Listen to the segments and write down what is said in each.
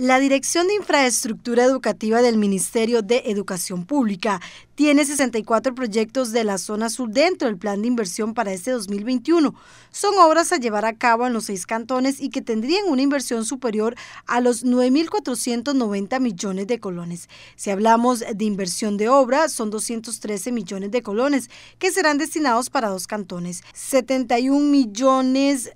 La Dirección de Infraestructura Educativa del Ministerio de Educación Pública tiene 64 proyectos de la zona sur dentro del plan de inversión para este 2021. Son obras a llevar a cabo en los seis cantones y que tendrían una inversión superior a los 9.490 millones de colones. Si hablamos de inversión de obra, son 213 millones de colones que serán destinados para dos cantones, 71 millones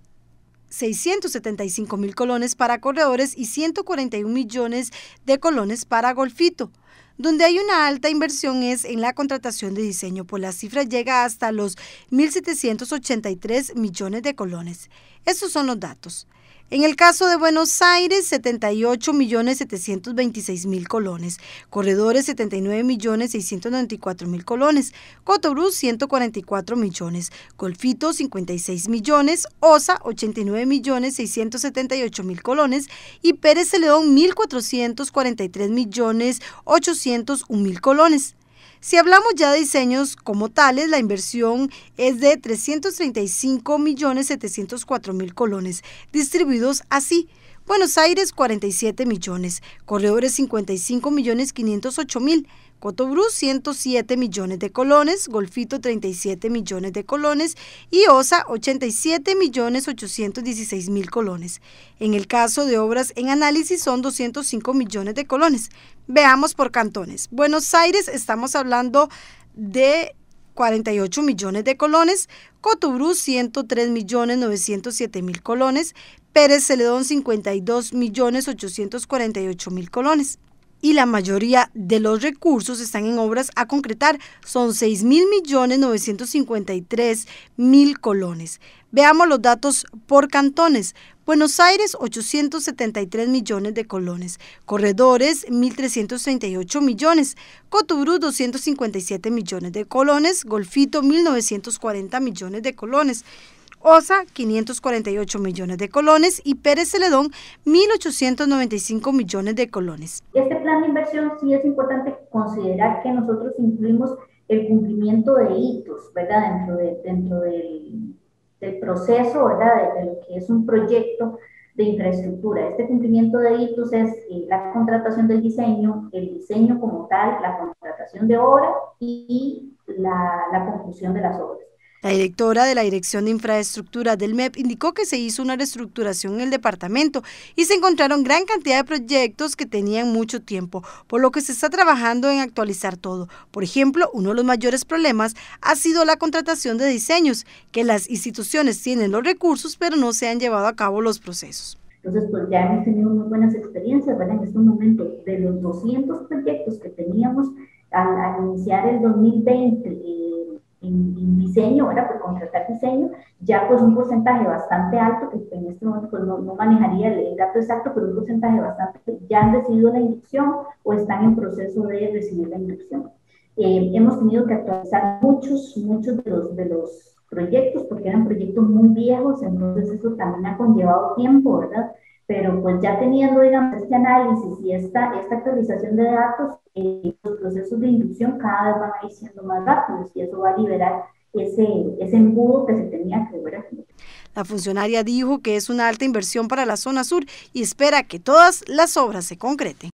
675 mil colones para corredores y 141 millones de colones para golfito. Donde hay una alta inversión es en la contratación de diseño, pues la cifra llega hasta los 1.783 millones de colones. Estos son los datos. En el caso de Buenos Aires, 78 millones 726 mil colones. Corredores, 79 millones 694 mil colones. Cotobruz, 144 millones. Golfito, 56 millones. Osa, 89 millones 678 mil colones. Y Pérez Celedón, 1.443 millones 801 mil colones. Si hablamos ya de diseños como tales, la inversión es de 335 millones 704 mil colones, distribuidos así. Buenos Aires 47 millones, Corredores 55 millones 508 mil, Cotobruz 107 millones de colones, Golfito 37 millones de colones y OSA 87 millones 816 mil colones. En el caso de obras en análisis son 205 millones de colones. Veamos por cantones. Buenos Aires estamos hablando de 48 millones de colones, Cotobruz 103 millones 907 mil colones, Pérez Celedón 52 millones 848 mil colones y la mayoría de los recursos están en obras a concretar. Son 6 mil millones 953 mil colones. Veamos los datos por cantones. Buenos Aires, 873 millones de colones. Corredores, 1.338 millones. Cotubrú, 257 millones de colones. Golfito, 1.940 millones de colones. OSA 548 millones de colones y Pérez Celedón 1.895 millones de colones. Este plan de inversión sí es importante considerar que nosotros incluimos el cumplimiento de hitos, ¿verdad? Dentro, de, dentro del, proceso, ¿verdad? De, lo que es un proyecto de infraestructura. Este cumplimiento de hitos es eh, la contratación del diseño, el diseño como tal, la contratación de obra y la conclusión de las obras. La directora de la Dirección de Infraestructura del MEP indicó que se hizo una reestructuración en el departamento y se encontraron gran cantidad de proyectos que tenían mucho tiempo, por lo que se está trabajando en actualizar todo. Por ejemplo, uno de los mayores problemas ha sido la contratación de diseños, que las instituciones tienen los recursos pero no se han llevado a cabo los procesos. Entonces, pues ya hemos tenido muy buenas experiencias, ¿verdad? En este momento, de los 200 proyectos que teníamos al, iniciar el 2020, en, diseño, ¿verdad? Por contratar diseño, ya pues un porcentaje bastante alto, que en este momento pues no, no manejaría el, dato exacto, pero un porcentaje bastante ya han recibido la inducción o están en proceso de recibir la inducción. Eh, hemos tenido que actualizar muchos, muchos de los, de los proyectos porque eran proyectos muy viejos, entonces eso también ha conllevado tiempo, ¿verdad? pero pues ya teniendo, digamos, este análisis y esta, esta actualización de datos, eh, procesos de inducción cada vez van a ir siendo más rápidos y eso va a liberar ese, embudo que se tenía que ver. La funcionaria dijo que es una alta inversión para la zona sur y espera que todas las obras se concreten.